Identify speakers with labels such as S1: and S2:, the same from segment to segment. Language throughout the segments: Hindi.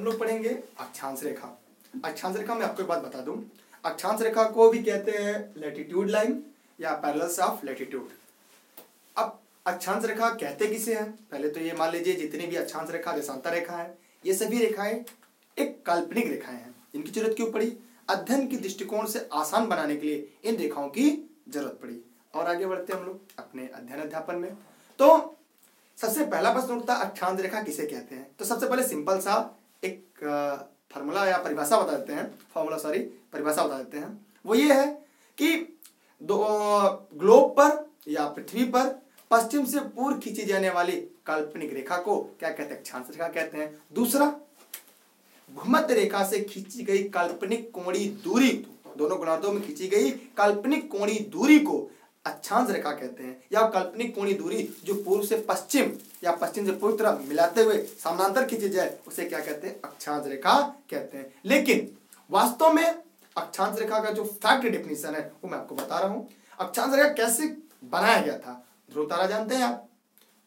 S1: हम लोग पढ़ेंगे अक्षांश रेखा। अक्षांश रेखा में आपको एक बात बता दूँ। अक्षांश रेखा को भी कहते हैं लेटीट्यूड लाइन या पैरेलल्स ऑफ़ लेटीट्यूड अब अक्षांश रेखा कहते किसे हैं? पहले तो ये मान लीजिए जितनी भी अक्षांश रेखा देशांतर रेखा है, ये सभी रेखाएँ एक काल्पनिक रेखाएँ हैं। इनकी ज़रूरत क्यों पड़ी? अध्ययन के दृष्टिकोण से आसान बनाने के लिए इन रेखाओं की ज़रूरत पड़ी। और आगे बढ़ते हम लोग अपने अध्ययन अध्यापन में। तो सबसे पहला प्रश्न उठता अक्षांश रेखा किसे कहते हैं? तो सबसे पहले सिंपल सा एक फॉर्मूला या परिभाषा बता देते हैं फॉर्मूला सॉरी परिभाषा बता देते हैं। वो ये है कि दो ग्लोब पर या पृथ्वी पर पश्चिम से पूर्व खींची जाने वाली काल्पनिक रेखा को क्या कहते हैं? अक्षांश रेखा कहते हैं। दूसरा भूमध्य रेखा से खींची गई काल्पनिक कोणी दूरी, दोनों गोलार्धों में खींची गई काल्पनिक कोणी दूरी को अक्षांश रेखा कहते हैं, या काल्पनिक कोणी दूरी जो पूर्व से पश्चिम या पश्चिम से पूर्व तरफ़ मिलाते हुए समानांतर खींची जाए, उसे क्या कहते हैं? अक्षांश रेखा कहते हैं। लेकिन वास्तव में अक्षांश रेखा का जो फैक्ट डेफिनेशन है, वो मैं आपको बता रहा हूँ। अक्षांश रेखा कैसे बनाया गया था? ध्रुव तारा जानते हैं आप?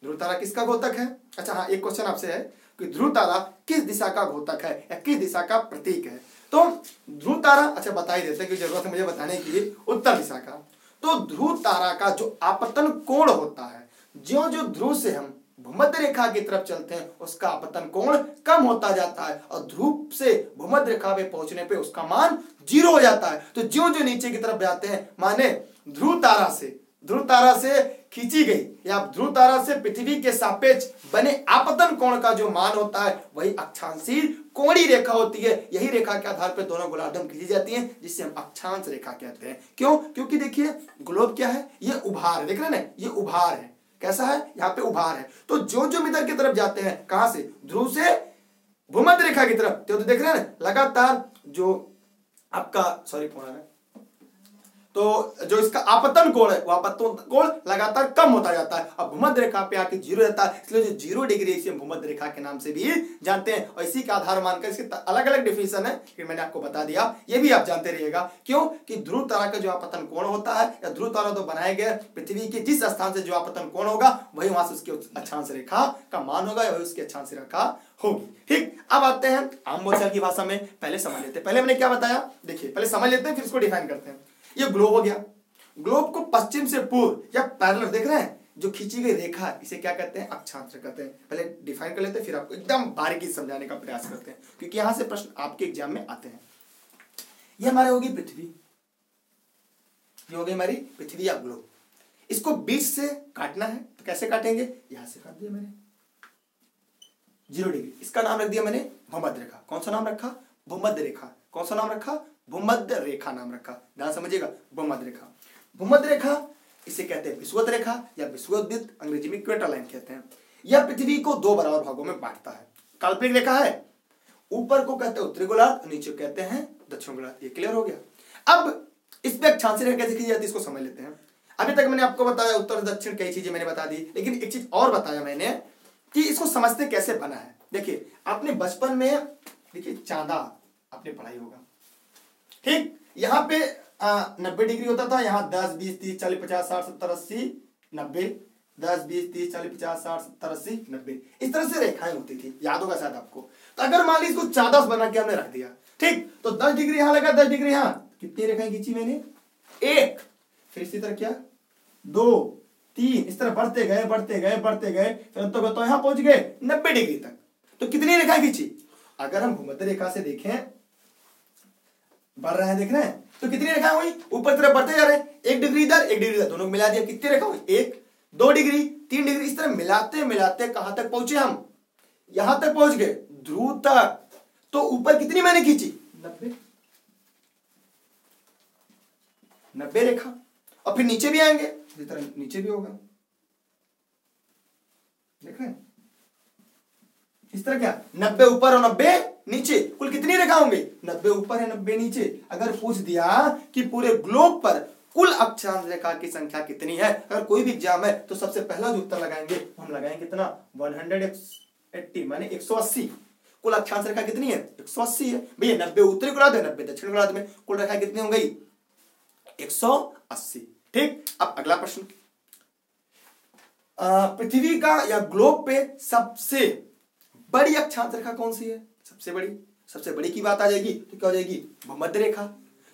S1: ध्रुव तारा किसका घोतक है? अच्छा हाँ एक क्वेश्चन आपसे है कि ध्रुव तारा किस दिशा का घोतक है, या किस दिशा का प्रतीक है? तो ध्रुव तारा अच्छा बता ही देते कि ज़रूरत है मुझे बताने की उत्तर दिशा का। तो ध्रुव तारा का जो आपतन कोण होता है जो जो ध्रुव से हम भूमध्य रेखा की तरफ़ चलते हैं, उसका आपतन कोण कम होता जाता है और ध्रुव से भूमध्य रेखा पे पहुँचने पे उसका मान ज़ीरो हो जाता है। तो जो जो नीचे की तरफ़ जाते हैं, माने ध्रुव तारा से ध्रुव तारा से खींची गई। या ध्रुव तारा से पृथ्वी के सापेक्ष बने आपतन कोण का जो मान होता है, वही अक्षांशी कोणी रेखा होती है। यही रेखा के आधार पर दोनों गोलार्धम खींची जाती है, जिससे हम अक्षांश रेखा कहते हैं। क्यों? क्योंकि देखिए ग्लोब क्या है? ये उभार है। देख रहे ना? ये उभार है। कैसा है? यहाँ पे उभार है। तो जो जो मित्र की तरफ़ जाते हैं, कहाँ से? ध्रुव से भूमध्य रेखा की तरफ़। तो देख रहे हैं लगातार जो आपका सॉरी कौन है। तो जो इसका आपतन कोण है, वो आपतन कोण लगातार कम होता जाता है। अब भूमध्य रेखा पे आके ज़ीरो रहता है, इसलिए जो ज़ीरो डिग्री इसे भूमध्य रेखा के नाम से भी जानते हैं। और इसी के आधार मानकर इसके अलग अलग डिफिनेशन है, फिर मैंने आपको बता दिया। ये भी आप जानते रहिएगा। क्यों? कि ध्रुव तारा का जो आपतन कोण होता है, या ध्रुव तारा तो बनाए गए पृथ्वी के जिस स्थान से जो आपतन कोण होगा, वही वहाँ से उसकी अक्षांश रेखा का मान होगा, वही उसकी अक्षांश रेखा होगी। ठीक? अब आते हैं आम बोलचाल की भाषा में। पहले समझ लेते हैं। पहले मैंने क्या बताया? देखिए, पहले समझ लेते हैं, फिर इसको डिफाइन करते हैं। ये ग्लोब हो गया। ग्लोब को पश्चिम से पूर्व या पैरल देख रहे हैं? जो खींची गई रेखा, इसे क्या कहते हैं? अक्षांश कहते हैं। पहले डिफाइन कर लेते हैं, फिर आपको एकदम बारीकी समझाने का प्रयास करते हैं। क्योंकि यहाँ से प्रश्न आपके एग्ज़ाम में आते हैं। ये हमारे होगी पृथ्वी। ये हो गई हमारी पृथ्वी या ग्लोब इसको बीच से काटना है तो कैसे काटेंगे? यहाँ से काट दिया मैंने। ज़ीरो डिग्री इसका नाम रख दिया मैंने भूमध्य रेखा। कौन सा नाम रखा? भूमध्य रेखा। कौन सा नाम रखा? भूमध्य रेखा नाम रखा। ध्यान समझिएगा, भूमध्य रेखा। भूमध्य रेखा, इसे कहते हैं विश्वत रेखा या विश्वोदित अंग्रेज़ी में क्वेटर लाइन कहते हैं। यह पृथ्वी को दो बराबर भागों में बांटता है। काल्पनिक रेखा है। ऊपर को कहते हैं उत्तरी गोलार्ध, नीचे कहते हैं दक्षिण गोलार्ध। ये क्लियर हो गया। अब इस पे अक्षांशी रेखा कैसे की जाती है, इसको समझ लेते हैं। अभी तक मैंने आपको बताया उत्तर, दक्षिण, कई चीज़ें मैंने बता दी, लेकिन एक चीज़ और बताया मैंने कि इसको समझते कैसे बना है। देखिए, आपने बचपन में, देखिए, चांदा आपने पढ़ाई होगा। ठीक? यहाँ पे नब्बे डिग्री होता था यहाँ दस बीस तीस चालीस पचास साठ सत्तर अस्सी नब्बे। दस बीस तीस चालीस पचास साठ सत्तर अस्सी नब्बे। इस तरह से रेखाएँ होती थी। याद होगा शायद आपको। तो अगर मान लीजिए इसको चादस बना के हमने रख दिया ठीक? तो दस डिग्री यहाँ लगा दस डिग्री यहाँ। कितनी रेखाएँ खींची मैंने? एक। फिर इसी तरह क्या? दो तीन। इस तरह बढ़ते गए बढ़ते गए बढ़ते गए। फिर तो, तो यहाँ पहुँच गए नब्बे डिग्री तक। तो कितनी रेखाएँ खींची? अगर हम भूमध्य रेखा से देखें बढ़ रहे हैं, देख रहे हैं? तो कितनी रेखा हुई? ऊपर तरफ़ बढ़ते जा रहे हैं। एक डिग्री इधर, एक डिग्री इधर। दोनों मिला दिया। कितनी रेखा हुई? एक, दो डिग्री, तीन डिग्री। इस तरह मिलाते मिलाते कहाँ तक पहुँचे हम? यहाँ तक पहुँच गए। ध्रुव तक। तो ऊपर कितनी मैंने खींची? नब्बे। नब्बे रेखा। और फिर नीचे भी आएँगे। इसी तरह नीचे भी होगा। देख रहे हैं? इस तरह क्या? नब्बे ऊपर और नब्बे नीचे। कुल कितनी रेखा होंगे? नब्बे ऊपर है, नब्बे नीचे। अगर पूछ दिया कि पूरे ग्लोब पर कुल अक्षांश रेखा की संख्या कितनी है, अगर कोई भी एग्ज़ाम है तो सबसे पहला जो उत्तर लगाएँगे, हम लगाएँगे कितना? 180 माने 180 कुल अक्षांश रेखा कितनी है? 180 है। भैया, नब्बे उत्तरी गोलार्ध है नब्बे दक्षिण गोलार्ध में कुल रेखा कितनी हो गई 180 ठीक? अब अगला प्रश्न। पृथ्वी का या ग्लोब पे सबसे बड़ी अक्षांश रेखा कौन सी है? सबसे बड़ी। सबसे बड़ी की बात आ जाएगी तो क्या हो जाएगी? भूमध्य रेखा।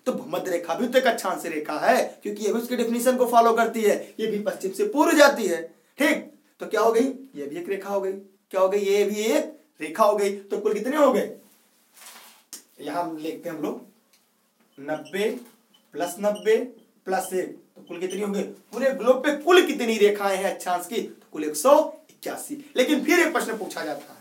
S1: तो भूमध्य रेखा भी तो एक अक्षांश रेखा है, क्योंकि ये भी उसके डेफिनेशन को फॉलो करती है। ये भी पश्चिम से पूर्व जाती है। ठीक? तो क्या हो गई? ये भी एक रेखा हो गई। क्या हो गई? ये भी एक रेखा हो गई। तो कुल कितने हो गए? यहाँ लिखते हैं हम लोग, नब्बे प्लस नब्बे प्लस एक। तो कुल कितनी होंगे? पूरे ग्लोब पे कुल कितनी रेखाएँ हैं अक्षांश की तो कुल एक सौ इक्यासी। लेकिन फिर एक प्रश्न पूछा जाता है।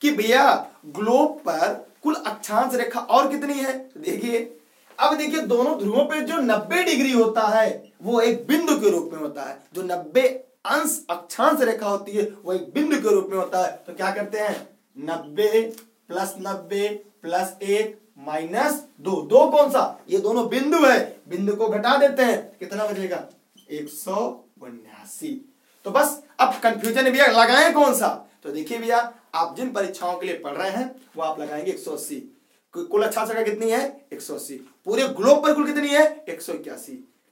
S1: कि भैया ग्लोब पर कुल अक्षांश रेखा और कितनी है? तो देखिए, अब देखिए, दोनों ध्रुवों पे जो 90 डिग्री होता है, वो एक बिंदु के रूप में होता है। जो 90 अंश अक्षांश रेखा होती है, वो एक बिंदु के रूप में होता है। तो क्या करते हैं? 90 प्लस नब्बे प्लस एक माइनस दो। दो कौन सा? ये दोनों बिंदु है। बिंदु को घटा देते हैं। कितना बचेगा? एक सौ उन्यासी। तो बस, अब कंफ्यूजन भैया, लगाए कौन सा? तो देखिए भैया, आप जिन परीक्षाओं के लिए पढ़ रहे हैं, वो आप लगाएँगे एक सौ अस्सी। कुल अच्छा संख्या कितनी है? 180 पूरे ग्लोब पर कुल कितनी है? एक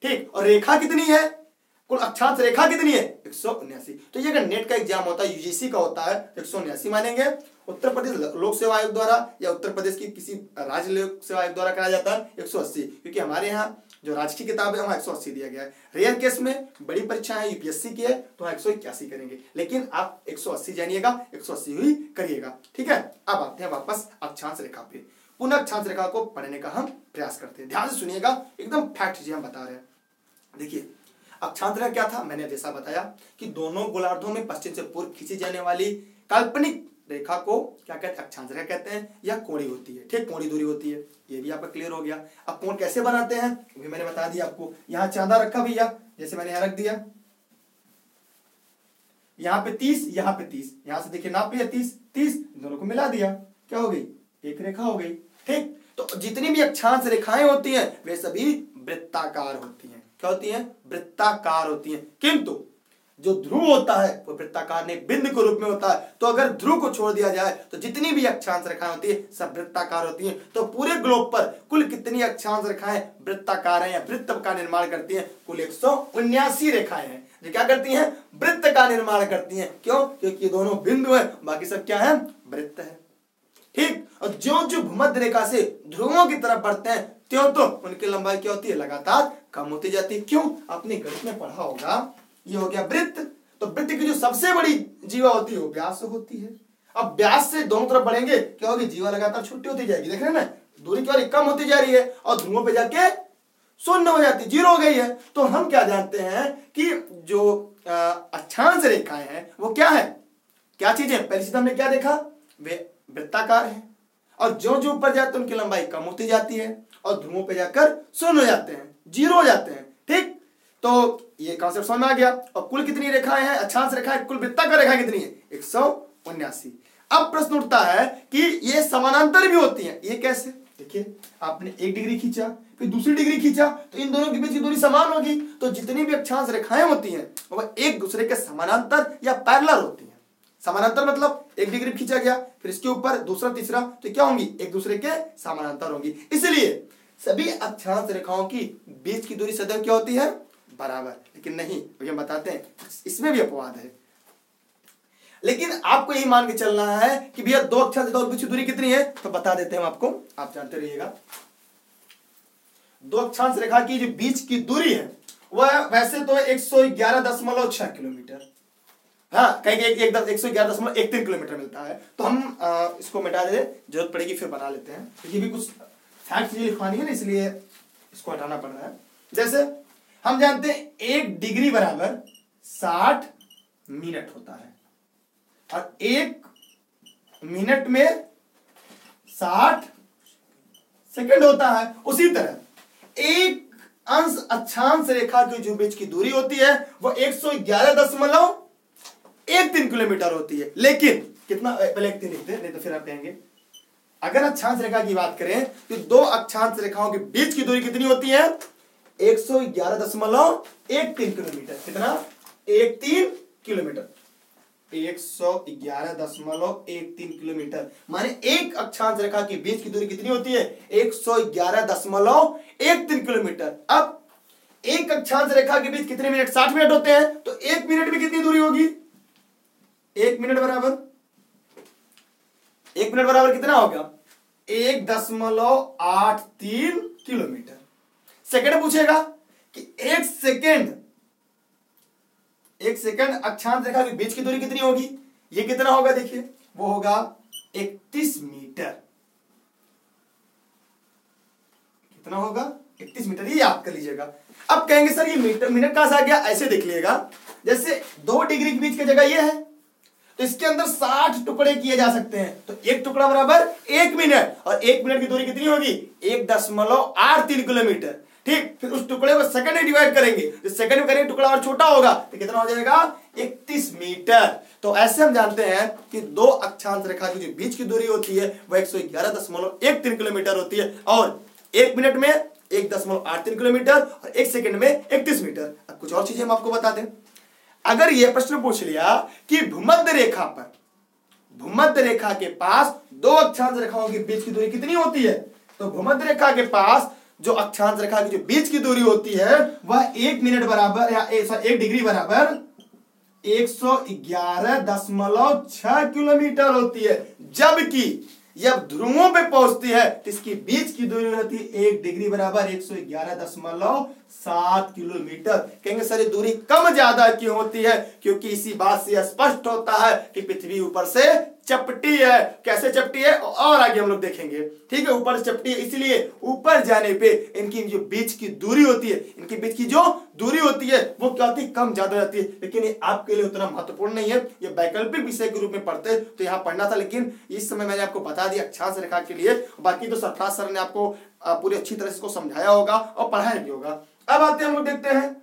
S1: ठीक? और रेखा कितनी है? कुल अक्षांश रेखा कितनी है? एक तो ये अगर नेट का एग्ज़ाम होता है यूजीसी का होता है तो एक मानेंगे। उत्तर प्रदेश लोक सेवा आयोग द्वारा या उत्तर प्रदेश की किसी राज्य लोक सेवा आयोग द्वारा कराया जाता है, एक सौ अस्सी। क्योंकि हमारे यहाँ जो राजकीय किताब है, वहाँ एक दिया गया है। रेयर केस में बड़ी परीक्षा है यूपीएससी की है तो एक करेंगे। लेकिन आप एक सौ अस्सी जानिएगा, एक ही करिएगा। ठीक है? अब आते हैं वापस अक्षांश रेखा पे। पुनः अक्षांश रेखा को पढ़ने का हम प्रयास करते हैं। ध्यान से सुनिएगा, एकदम फैक्ट जी हम बता रहे हैं। देखिए, अक्षांश रेखा क्या था? मैंने जैसा बताया कि दोनों गोलार्धों में पश्चिम से पूर्व खींची जाने वाली काल्पनिक रेखा को क्या कहते हैं, अक्षांश रेखा कहते हैं, या कोणी होती है। ठीक कोणी दूरी होती है। ये भी आपका क्लियर हो गया। अब कोण कैसे बनाते हैं भी मैंने बता दिया आपको। यहाँ चांदा रखा भैया, जैसे मैंने यहाँ रख दिया। यहाँ पे तीस, यहाँ पे तीस। यहाँ से देखिए नाप लिया, तीस तीस, दोनों को मिला दिया। क्या हो गई? एक रेखा हो गई। ठीक तो जितनी भी अक्षांश रेखाएँ होती हैं, वे सभी वृत्ताकार होती हैं। क्या होती हैं? वृत्ताकार होती हैं। किंतु जो ध्रुव होता है, वो वृत्ताकार नहीं बिंदु के रूप में होता है। तो अगर ध्रुव को छोड़ दिया जाए तो जितनी भी अक्षांश रेखाएँ होती है, सब वृत्ताकार होती हैं। तो पूरे ग्लोब पर कुल कितनी अक्षांश रेखाएँ वृत्ताकार हैं या वृत्त का निर्माण करती हैं? कुल एक रेखाएँ हैं, जो क्या करती हैं? वृत्त का निर्माण करती हैं। क्यों? क्योंकि दोनों बिंदु है, बाकी सब क्या है? वृत्त है। ठीक? और जो जो भूमध्य रेखा से ध्रुवों की तरफ़ बढ़ते हैं, त्यों तो उनकी लंबाई क्या होती है? लगातार कम होती जाती है। क्यों? अपने गणित में पढ़ा होगा। ये हो गया वृत्त। तो वृत्त की जो सबसे बड़ी जीवा होती है, वो व्यास होती है। अब व्यास से दोनों तरफ़ बढ़ेंगे, क्या होगी? जीवा लगातार छुट्टी होती जाएगी। देख रहे हैं ना, दूरी क्या कम होती जा रही है और ध्रुवों पे जाके शून्य हो जाती, ज़ीरो हो गई है। तो हम क्या जानते हैं कि जो अक्षांश रेखाएँ हैं, वो क्या है? क्या चीज़ें पहली चीज़ हमने क्या देखा? वे वृत्ताकार है। और जो जो ऊपर जाते हैं, उनकी लंबाई कम होती जाती है और ध्रुवों पे जाकर शून्य हो जाते हैं, ज़ीरो हो जाते हैं। तो ये कॉन्सेप्ट समझ में आ गया। और कुल कितनी रेखाएँ हैं? अक्षांश रेखाएँ, कुल वृत्ताकार रेखाएँ कितनी है? एक सौ उन्यासी। अब प्रश्न उठता है कि ये समानांतर भी होती हैं। ये कैसे? देखिए, आपने एक डिग्री खींचा, फिर दूसरी डिग्री खींचा तो इन दोनों के बीच की दूरी समान होगी। तो जितनी भी अक्षांश रेखाएँ होती हैं वह एक दूसरे के समानांतर या पैरलर होती हैं। समानांतर मतलब एक डिग्री खींचा गया, फिर इसके ऊपर दूसरा, तीसरा तो क्या होंगी? एक दूसरे के समानांतर होंगी। इसलिए सभी अक्षांश रेखाओं की बीच की दूरी सदैव क्या होती है? बराबर। लेकिन नहीं तो हम बताते हैं इसमें भी अपवाद है। लेकिन आपको यही मान के चलना है कि भैया दो अक्षांश रेखा बीच की दूरी कितनी है? तो बता देते हैं हम आपको। आप जानते रहिएगा। दो अक्षांश रेखा की जो बीच की दूरी है वह वैसे तो एक सौ ग्यारह दशमलव छह किलोमीटर। हाँ कहीं एक एक दस एक सौ ग्यारह दशमलव एक तीन किलोमीटर मिलता है। तो हम आ, इसको मिटा दे ज़रूरत पड़ेगी फिर बना लेते हैं। तो ये भी कुछ फैक्ट चीज़ें लिखवानी है ना इसलिए इसको हटाना पड़ रहा है। जैसे हम जानते हैं एक डिग्री बराबर साठ मिनट होता है। और एक मिनट में साठ सेकंड होता है। उसी तरह, एक अंश अक्षांश रेखा की जो बीच की दूरी होती है, वो एक सौ ग्यारह दशमलव एक तीन किलोमीटर होती है। लेकिन, कितना पहले एक तीन लिखते नहीं तो फिर आप कहेंगे। अगर अक्षांश रेखा की बात करें तो दो अक्षांश रेखाओं के बीच की दूरी कितनी होती है? एक सौ ग्यारह दशमलव एक तीन किलोमीटर। कितना? एक तीन किलोमीटर। एक सौ ग्यारह दशमलव एक तीन किलोमीटर। माने एक अक्षांश रेखा के बीच की दूरी कितनी होती है? एक सौ ग्यारह दशमलव एक तीन किलोमीटर। अब एक अक्षांश रेखा के बीच कितने मिनट? साठ मिनट होते हैं। तो एक मिनट में कितनी दूरी होगी? एक मिनट बराबर। एक मिनट बराबर कितना होगा? एक दशमलव आठ तीन किलोमीटर। सेकंड पूछेगा कि एक सेकंड एक सेकंड अक्षांश रेखा के बीच की दूरी कितनी होगी? ये कितना होगा देखिए, वो होगा इकतीस मीटर। कितना होगा? इकतीस मीटर, ये याद कर लीजिएगा। अब कहेंगे सर, ये मीटर, मिनट कहाँ से आ गया, ऐसे देख लीजिएगा। जैसे दो डिग्री के बीच की जगह ये है तो इसके अंदर साठ टुकड़े किए जा सकते हैं। तो एक टुकड़ा बराबर एक मिनट, और एक मिनट की दूरी कितनी होगी? एक दशमलव आठ तीन किलोमीटर। ठीक, फिर उस टुकड़े को सेकंड में डिवाइड करेंगे। तो सेकंड में करेंगे, टुकड़ा और छोटा होगा तो कितना हो जाएगा? इकतीस मीटर। तो ऐसे हम जानते हैं कि दो अक्षांश रेखा की जो बीच की दूरी होती है, वह एक सौ किलोमीटर होती है, और एक मिनट में एक किलोमीटर, और एक सेकंड में इकतीस मीटर। अब कुछ और चीज़ें हम आपको बता दें। अगर यह प्रश्न पूछ लिया कि भूमध्य रेखा पर, भूमध्य रेखा के पास दो अक्षांश रेखाओं के बीच की दूरी कितनी होती है तो भूमध्य रेखा के पास जो अक्षांश रेखा की जो बीच की दूरी होती है, वह एक मिनट बराबर या एक डिग्री बराबर एक सौ ग्यारह दशमलव छह किलोमीटर होती है। जबकि जब ध्रुवों पे पहुँचती है तो इसकी बीच की दूरी होती है एक डिग्री बराबर एक सौ ग्यारह दशमलव सात किलोमीटर। कहेंगे, सर, ये दूरी कम ज़्यादा क्यों होती है? क्योंकि इसी बात से स्पष्ट होता है कि पृथ्वी ऊपर से चपटी है। कैसे चपटी है? और आगे हम लोग देखेंगे। ठीक है, ऊपर चपटी है, इसलिए ऊपर जाने पे इनकी जो बीच की दूरी होती है, इनके बीच की जो दूरी होती है, वो क्या होती है? कम ज़्यादा जाती है। लेकिन ये आपके लिए उतना महत्वपूर्ण नहीं है। ये वैकल्पिक विषय के रूप में पढ़ते तो यहाँ पढ़ना था, लेकिन इस समय मैंने आपको बता दिया अक्षांश रेखा के लिए। बाकी तो सरफराज सर ने आपको पूरी अच्छी तरह से इसको समझाया होगा और पढ़ाया भी होगा। अब आते हैं, हम लोग देखते हैं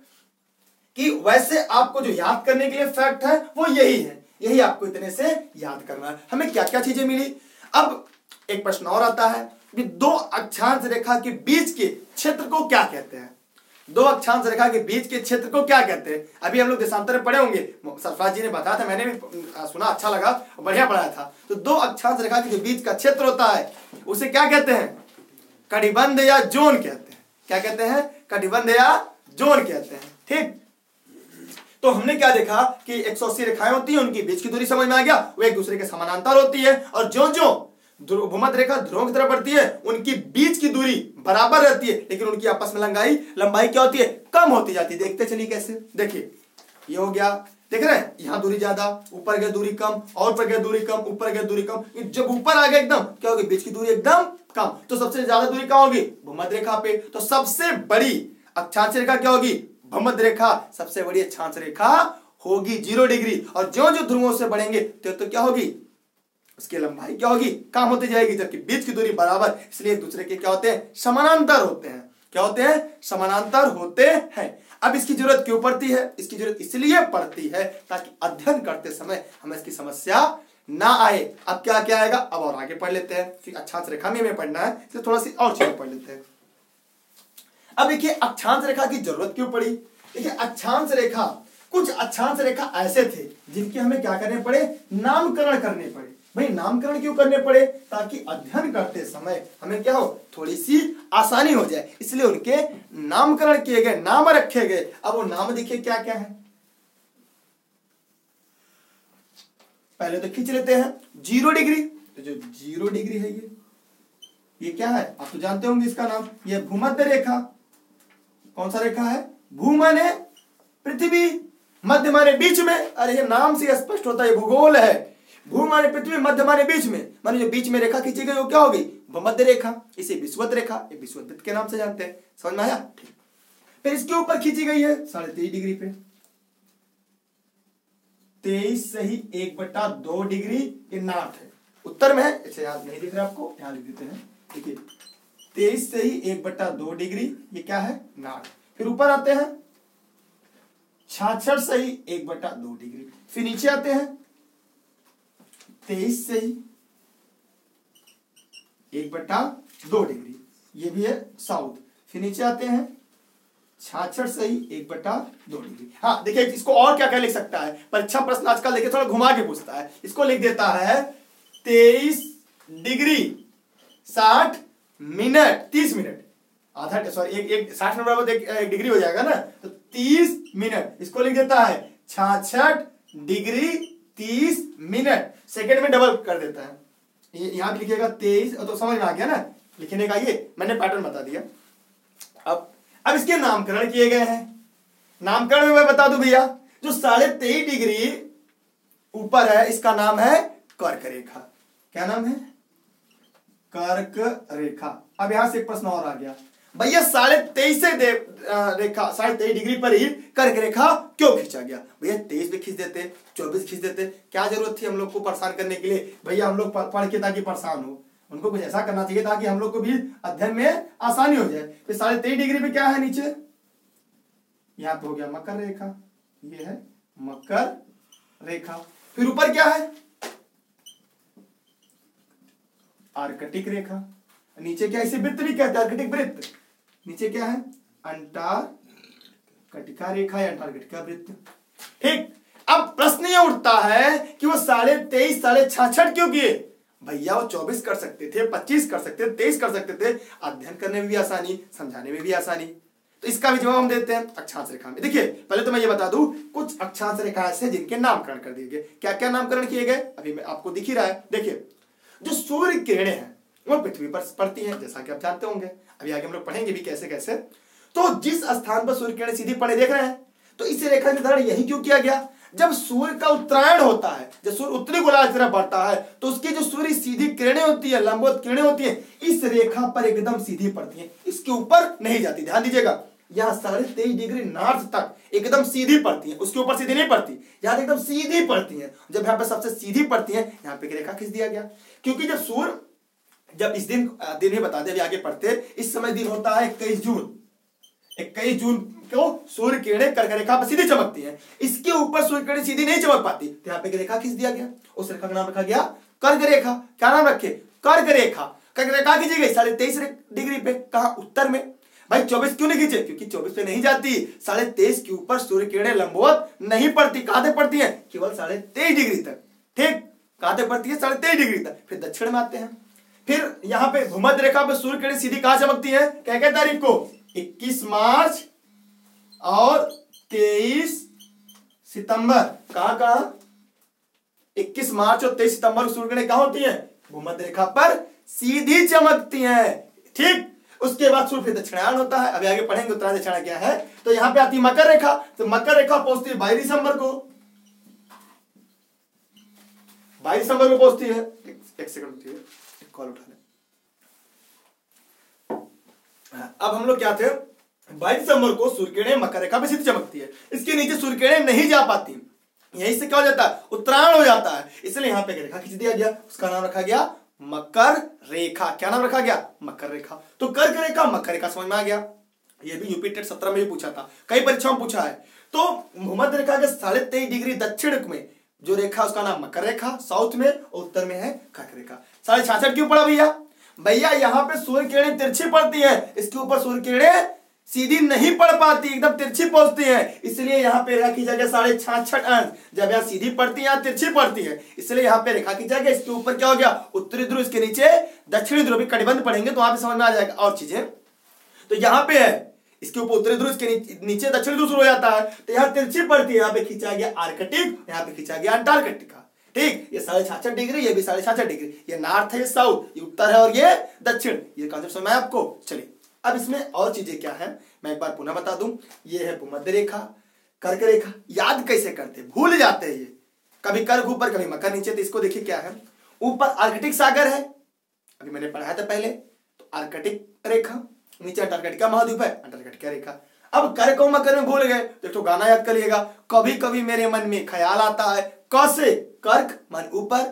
S1: कि वैसे आपको जो याद करने के लिए फैक्ट है, वो यही है। यही आपको इतने से याद करना है। हमें क्या क्या चीज़ें मिली? अब एक प्रश्न और आता है कि दो अक्षांश रेखा के बीच के क्षेत्र को क्या कहते हैं? दो अक्षांश रेखा के बीच के क्षेत्र को क्या कहते हैं? अभी हम लोग देशांतर पढ़े होंगे। सरफराज जी ने बताया था, मैंने भी सुना अच्छा लगा बढ़िया पढ़ाया था। तो दो अक्षांश रेखा के जो बीच का क्षेत्र होता है, उसे क्या कहते हैं? कटिबंध या जोन कहते हैं। क्या कहते हैं? कटिबंध या जोन कहते हैं। तो हमने क्या देखा कि 180 रेखाएँ होती हैं, उनकी बीच की दूरी समझ में आ गया, वो एक दूसरे के समानांतर होती है। और जो जो भूमध्य रेखा ध्रुव की तरफ़ बढ़ती है, उनकी बीच की दूरी बराबर रहती है, लेकिन उनकी आपस में लंबाई लंबाई क्या होती है? कम होती जाती है। देखते चलिए कैसे। देखिए, ये हो गया, देख रहे हैं, यहाँ दूरी ज़्यादा, ऊपर गया दूरी कम, और ऊपर गया दूरी कम, ऊपर गया दूरी कम। जब ऊपर आ गया एकदम, क्या होगी? बीच की दूरी एकदम कम। तो सबसे ज़्यादा दूरी कहाँ होगी? भूमध्य रेखा पे। तो सबसे बड़ी अक्षांश रेखा क्या होगी? भूमध्य रेखा सबसे बड़ी अक्षांश रेखा होगी ज़ीरो डिग्री। और जो जो ध्रुवों से बढ़ेंगे तो, तो क्या होगी? उसकी लंबाई क्या होगी? कम होती जाएगी जबकि बीच की दूरी बराबर। इसलिए दूसरे के क्या होते हैं? समानांतर होते हैं। क्या होते हैं? समानांतर होते हैं। अब इसकी ज़रूरत क्यों पड़ती है? इसकी ज़रूरत इसलिए पड़ती है ताकि अध्ययन करते समय हमें इसकी समस्या ना आए। अब क्या क्या आएगा? अब और आगे पढ़ लेते हैं। फिर अक्षांश रेखा में पढ़ना है। इसलिए थोड़ा सी और चीज़ें पढ़ लेते हैं। अब देखिए अक्षांश रेखा की ज़रूरत क्यों पड़ी? देखिए अक्षांश रेखा, कुछ अक्षांश रेखा ऐसे थे जिनके हमें क्या करने पड़े? नामकरण करने पड़े। भाई, नामकरण क्यों करने पड़े? ताकि अध्ययन करते समय हमें क्या हो थोड़ी सी आसानी हो जाए। इसलिए उनके नामकरण किए गए, नाम रखे गए। अब वो नाम देखिए क्या क्या है। पहले तो खींच लेते हैं। Zero degree. तो जो ज़ीरो डिग्री है ये ये क्या है? आप तो जानते होंगे इसका नाम। ये भूमध्य रेखा। कौन सा रेखा है? भू माने पृथ्वी मध्य माने बीच में। अरे ये नाम से स्पष्ट होता है भूगोल है। भू पृथ्वी मध्य माने बीच में। माने जो बीच में रेखा खींची गई, वो क्या होगी? मध्य रेखा, इसे विश्वत रेखा, ये विश्वत के नाम से जानते हैं। समझ में आया? फिर इसके ऊपर खींची गई है, साढ़े तेईस डिग्री पे। तेईस सही एक बट्टा दो डिग्री ये नॉर्थ है। उत्तर में है, इसे याद नहीं दिख रहा आपको, यहाँ लिख देते हैं। देखिए तेईस से ही एक बट्टा दो डिग्री, ये क्या है? नार्थ फिर ऊपर आते हैं, छाछठ से ही एक बट्टा दो डिग्री। फिर नीचे आते हैं, तेईस से ही एक बट्टा दो डिग्री। ये भी है साउथ। फिर नीचे आते हैं, छाछठ से ही एक बट्टा दो डिग्री। हाँ देखिए, इसको और क्या क्या लिख सकता है? परीक्षा प्रश्न आजकल देखिए, थोड़ा घुमा के पूछता है। इसको लिख देता है, तेईस डिग्री, साठ मिनट तीस मिनट। आधा सॉरी एक एक साठ मिनट बराबर एक, एक डिग्री हो जाएगा ना? तो तीस मिनट इसको लिख देता है छाछठ डिग्री तीस मिनट। सेकेंड में डबल कर देता है। यहाँ लिखिएगा तेईस तो समझ में आ गया ना? लिखने का ये मैंने पैटर्न बता दिया। अब अब इसके नामकरण किए गए हैं। नामकरण में मैं बता दू भैया जो साढ़े तेईस डिग्री ऊपर है इसका नाम है कर्क रेखा क्या नाम है? कर्क रेखा। अब यहाँ से एक प्रश्न और आ गया। भैया, साढ़े तेईस से रेखा, साढ़े तेईस डिग्री पर ही कर्क रेखा क्यों खींचा गया? भैया, तेईस भी खींच देते, चौबीस खींच देते। क्या ज़रूरत थी हम लोग को परेशान करने के लिए? भैया, हम लोग पढ़ के ताकि परेशान हो। उनको कुछ ऐसा करना चाहिए ताकि हम लोग को भी अध्ययन में आसानी हो जाए। फिर साढ़े तेईस डिग्री पे क्या है नीचे? यहाँ पे हो गया मकर रेखा। ये है मकर रेखा। फिर ऊपर क्या है? आर्कटिक रेखा। नीचे क्या इसे वृत्त भी कहते हैं? आर्कटिक वृत्त। नीचे क्या है? अंटार्कटिका रेखा या अंटार्कटिका वृत्त। ठीक। अब प्रश्न ये उठता है कि वो साढ़े तेईस, साढ़े छाछठ क्यों किए? भैया, वो चौबीस कर सकते थे, पच्चीस कर सकते थे, तेईस कर सकते थे। अध्ययन करने में भी आसानी, समझाने में भी आसानी। तो इसका भी जवाब हम देते हैं अक्षांश रेखा में। देखिए, पहले तो मैं ये बता दूँ, कुछ अक्षांश रेखा ऐसे जिनके नामकरण कर दिए गए। क्या क्या नामकरण किए गए? अभी मैं आपको दिख ही रहा है। देखिए जो सूर्य किरणें हैं, वो पृथ्वी पर पड़ती हैं, जैसा कि आप जानते होंगे। अभी आगे हम लोग पढ़ेंगे भी कैसे कैसे। तो जिस स्थान पर सूर्य किरण सीधी पड़े देख रहे हैं तो इस रेखा निर्धारण यही क्यों किया गया? जब सूर्य का उत्तरायण होता है, जब सूर्य उत्तरी गोलार्ध की तरफ़ बढ़ता है तो उसकी जो सूर्य सीधी किरणें होती है लंबोत किरणें होती हैं, इस रेखा पर एकदम सीधी पड़ती है। इसके ऊपर नहीं जाती, ध्यान दीजिएगा। यहाँ साढ़े तेईस डिग्री नॉर्थ तक एकदम सीधी पड़ती है। उसके ऊपर सीधी नहीं पड़ती, यहाँ एकदम सीधी पड़ती है। जब यहाँ पे सबसे सीधी पड़ती है, यहाँ पे रेखा खींच दिया गया। क्योंकि जब सूर्य जब इस दिन दिन ही बता दे आगे पढ़ते इस समय दिन होता है इक्कीस जून। इक्कीस जून को सूर्य किरणें कर्क रेखा पर सीधी चमकती है। इसके ऊपर सूर्य किरणें सीधी नहीं चमक पाती। तो यहाँ पे रेखा खींच दिया गया। उस रेखा का नाम रखा गया कर्क रेखा क्या नाम रखे? कर्क रेखा कर्क रेखा खींची गई। साढ़े तेईस डिग्री पे। कहा? उत्तर में। भाई चौबीस क्यों नहीं खींचे? क्योंकि चौबीस पे नहीं जाती। साढ़े तेईस के ऊपर सूर्य किरणें लंबवत नहीं पड़ती। कहा पड़ती है? केवल साढ़े तेईस डिग्री तक। ठीक? कहा पड़ती है साढ़े तेईस डिग्री तक, फिर दक्षिण में आते हैं। फिर यहाँ पे भूमध्य रेखा पे सूर्य किरण सीधी कहा चमकती है? क्या क्या तारीख को। 21 मार्च और 23 सितंबर। कहा कहा? 21 मार्च और 23 सितंबर सूर्य किरण कहा होती है? भूमध्य रेखा पर सीधी चमकती है। ठीक, उसके बाद सूर्य फिर दक्षिणायन होता है। अभी आगे पढ़ेंगे उत्तरायण दक्षिण क्या है? तो यहाँ पे आती मकर रेखा। तो मकर रेखा पहुँचती है बाईस दिसंबर को। बाईस दिसंबर को पहुँचती है। एक सेकंड कॉल उठा ले अब हम लोग क्या थे? बाईस दिसंबर को सूर्यकिरणें मकर रेखा में सीधी चमकती है। इसके नीचे सूर्यकिरणें नहीं जा पाती। यहीं से क्या हो जाता है? उत्तरायण हो जाता है। इसलिए यहाँ पे रेखा खींच दिया गया। उसका नाम रखा गया मकर रेखा। क्या नाम रखा गया? मकर रेखा। तो कर्क रेखा, मकर रेखा समझ में आ गया। ये भी यूपी टेट सत्रह में भी पूछा था। कई परीक्षाओं में पूछा है। तो भूमध्य रेखा के साढ़े तेईस डिग्री दक्षिण में जो रेखा उसका नाम मकर रेखा, साउथ में और उत्तर में है कर्क रेखा। साढ़े छाछठ क्यों पड़ा भैया? भैया, यहाँ पे सूर्य किरणें तिरछी पड़ती है। इसके ऊपर सूर्य किरणें सीधी नहीं पड़ पाती, एकदम तिरछी पहुँचती है। इसलिए यहाँ पे रेखा की जगह साढ़े छाछठ अंश। जब यहाँ सीधी पड़ती है, यहाँ तिरछी पड़ती है। इसलिए यहाँ पे रेखा की जगह इसके ऊपर क्या हो गया? उत्तरी ध्रुव, इसके नीचे दक्षिणी ध्रुव कटिबंध पढ़ेंगे तो वहाँ पे समझ में आ जाएगा और चीज़ें। तो यहाँ पे है इसके ऊपर उत्तरी ध्रुव, इसके नीचे दक्षिणी ध्रुव शुरू हो जाता है। तो यहाँ तिरछी पड़ती है, यहाँ पे खींचा गया आर्कटिक, यहाँ पे खींचा गया अंटार्कटिका। ठीक? ये साढ़े छाछठ डिग्री, ये भी साढ़े छाछठ डिग्री। ये नॉर्थ है, ये साउथ, ये उत्तर है और ये दक्षिण। ये कॉन्सेप्ट समझ आपको? चलिए। अब इसमें और चीज़ें क्या है? मैं एक बार पुनः बता दूँ। ये है भूमध्य रेखा, कर्क रेखा। याद कैसे करते भूल जाते हैं ये। कभी कर्क ऊपर, कभी मकर नीचे। तो इसको देखिए क्या है। ऊपर आर्कटिक सागर है। अभी मैंने पढ़ाया था पहले। तो आर्कटिक रेखा। नीचे अंटार्कटिका महाद्वीप है। अंटार्कटिका रेखा अब कर को मकर में भूल गए तो, तो गाना याद करिएगा। कभी कभी मेरे मन में ख्याल आता है क से कर्क मन ऊपर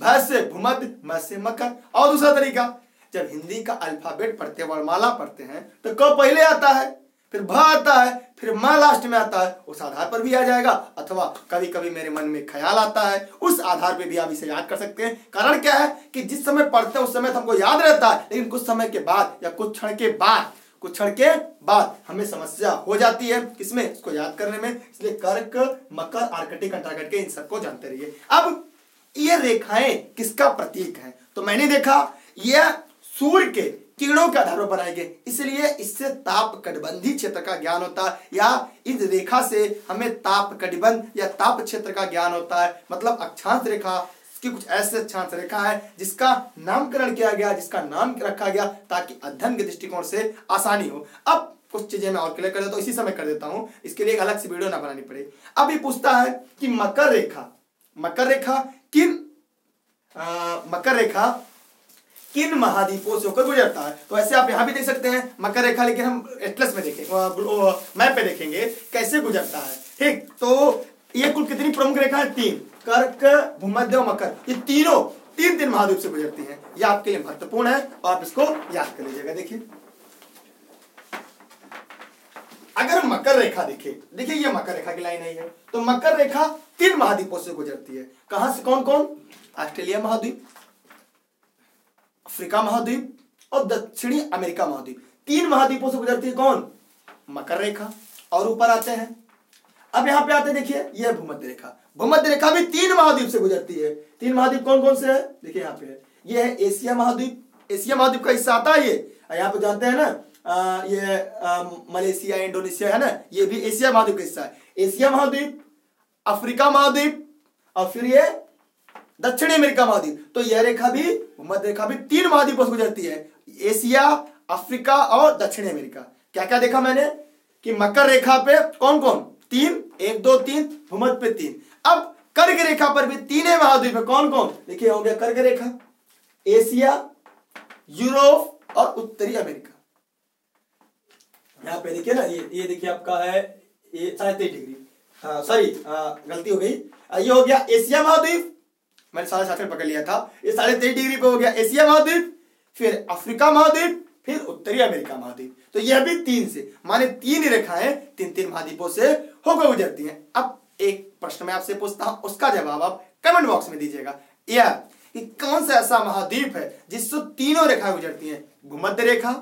S1: भ से भूमध्य म से मकर। और दूसरा तरीका जब हिंदी का अल्फ़ाबेट पढ़ते वर्णमाला पढ़ते हैं तो क पहले आता है फिर भ आता है, फिर म लास्ट में आता है, उस आधार पर भी आ जाएगा, अथवा कभी कभी मेरे मन में ख्याल आता है, उस आधार पे भी आप इसे याद कर सकते हैं। कारण क्या है कि जिस समय पढ़ते हैं, उस समय तो हमको याद रहता है, लेकिन कुछ समय के बाद या कुछ क्षण के बाद, कुछ क्षण के बाद हमें समस्या हो जाती है किसमें? इसको याद करने में। इसलिए कर्क, मकर, आर्कटिक के इन सबको जानते रहिए। अब ये रेखाएँ किसका प्रतीक है? तो मैंने देखा, यह सूर्य के किरणों के आधार पर बनाए गए इसलिए इससे ताप कटबंधी क्षेत्र का ज्ञान होता है या इस रेखा से हमें ताप कटबंध या ताप क्षेत्र का ज्ञान होता है। मतलब अक्षांश रेखा कि कुछ ऐसे अक्षांश रेखा है जिसका नामकरण किया गया जिसका नाम रखा गया ताकि अध्ययन के दृष्टिकोण से आसानी हो। अब कुछ चीज़ें मैं और क्लियर कर देता हूँ इसी समय कर देता हूँ। इसके लिए एक अलग से वीडियो ना बनानी पड़े। अब ये पूछता है कि मकर रेखा मकर रेखा किन आ, मकर रेखा किन महाद्वीपों से होकर गुजरता है? तो ऐसे आप यहाँ भी देख सकते हैं, मकर रेखा, लेकिन हम एटलस में देखेंगे मैप पे देखेंगे कैसे गुजरता है। ठीक तो ये कुल कितनी प्रमुख रेखा है? तीन। कर्क, भूमध्य और मकर। ये तीनों, तीन तीन महाद्वीप से गुजरती हैं। ये आपके लिए महत्वपूर्ण है और आप इसको याद कर लीजिएगा, देखिए। अगर मकर रेखा देखे, देखिए ये मकर रेखा की लाइन है तो मकर रेखा तीन महाद्वीपों से गुजरती है। कहाँ से? कौन कौन ऑस्ट्रेलिया महाद्वीप। अफ्रीका महाद्वीप और दक्षिणी अमेरिका महाद्वीप। तीन महाद्वीपों से गुजरती है कौन? मकर रेखा। और ऊपर आते हैं। अब यहाँ पे आते देखिए यह भूमध्य रेखा। भूमध्य रेखा भी तीन महाद्वीप से गुजरती है। तीन महाद्वीप कौन कौन से है? देखिए यहाँ पे है। ये है एशिया महाद्वीप। एशिया महाद्वीप का हिस्सा आता है ये। यहाँ पे जानते हैं ना आ, ये आ, मलेशिया इंडोनेशिया है ना? ये भी एशिया महाद्वीप का हिस्सा है। एशिया महाद्वीप अफ्रीका महाद्वीप और फिर ये दक्षिणी अमेरिका महाद्वीप। तो यह रेखा भी भूमध्य रेखा भी तीन महाद्वीपों से गुजरती है। एशिया, अफ्रीका और दक्षिणी अमेरिका। क्या क्या देखा मैंने? कि मकर रेखा पे कौन कौन तीन, एक, दो, तीन, भूमध्य पे तीन। अब कर्क रेखा पर भी तीन महाद्वीप है कौन कौन देखिए, हो गया कर्क रेखा, एशिया, यूरोप और उत्तरी अमेरिका। यहाँ पे देखिए ना, ये ये देखिए आपका है, ये साढ़े तेईस डिग्री। सॉरी गलती हो गई। ये हो गया एशिया महाद्वीप मैंने साढ़े साठ पकड़ लिया था। ये साढ़े तेईस डिग्री पे हो गया एशिया महाद्वीप, फिर अफ्रीका महाद्वीप, फिर उत्तरी अमेरिका महाद्वीप। तो यह भी तीन से, माने तीन रेखाएँ तीन तीन महाद्वीपों से होकर गुजरती हैं। अब एक प्रश्न मैं आपसे पूछता हूँ, उसका जवाब आप कमेंट बॉक्स में दीजिएगा। यह कि कौन सा ऐसा महाद्वीप है जिससे तीनों रेखाएँ गुजरती हैं? भूमध्य रेखा,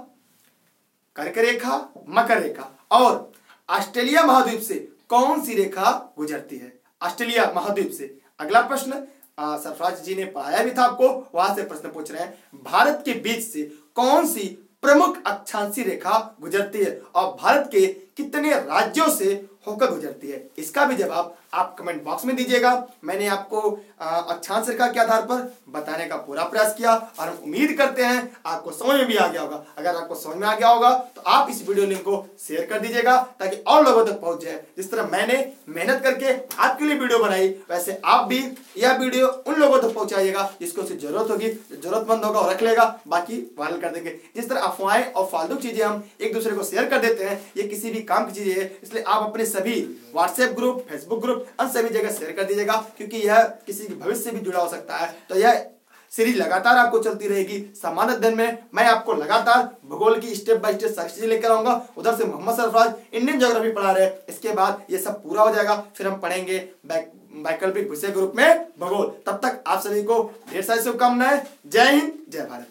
S1: कर्क रेखा, मकर रेखा। और ऑस्ट्रेलिया महाद्वीप से कौन सी रेखा गुजरती है? ऑस्ट्रेलिया महाद्वीप से। अगला प्रश्न सरफराज जी ने पढ़ाया भी था आपको, वहाँ से प्रश्न पूछ रहे हैं, भारत के बीच से कौन सी प्रमुख अक्षांशी रेखा गुजरती है और भारत के कितने राज्यों से होकर गुजरती है? इसका भी जवाब आप कमेंट बॉक्स में दीजिएगा। मैंने आपको अक्षांश रेखा के आधार पर बताने का पूरा प्रयास किया और हम उम्मीद करते हैं आपको समझ में भी आ गया होगा। अगर आपको समझ में आ गया होगा तो आप इस वीडियो लिंक को शेयर कर दीजिएगा ताकि और लोगों तक पहुँच जाए। जिस तरह मैंने मेहनत करके आपके लिए वीडियो बनाई, वैसे आप भी यह वीडियो उन लोगों तक पहुंचाइएगा जिसको उसे ज़रूरत होगी, जरूरतमंद होगा और रख लेगा, बाकी वायरल कर देंगे। जिस तरह अफवाहें और फालतू चीज़ें हम एक दूसरे को शेयर कर देते हैं, ये किसी भी काम की चीज़ें है, इसलिए आप अपने सभी व्हाट्सएप ग्रुप फेसबुक ग्रुप उन सभी जगह शेयर कर दीजिएगा, क्योंकि यह किसी के भविष्य से भी जुड़ा हो सकता है। तो यह सीरीज़ लगातार आपको चलती रहेगी। सामान्य अध्ययन में मैं आपको लगातार भूगोल की स्टेप बाय स्टेप सारी चीज़ें लेकर आऊँगा। उधर से मोहम्मद सरफराज इंडियन ज्योग्राफी पढ़ा रहे इसके बाद ये सब पूरा हो जाएगा। फिर हम पढ़ेंगे वैकल्पिक विषय ग्रुप में भूगोल। तब तक आप सभी को ढेर सारी शुभकामनाएँ। जय हिंद, जय भारत।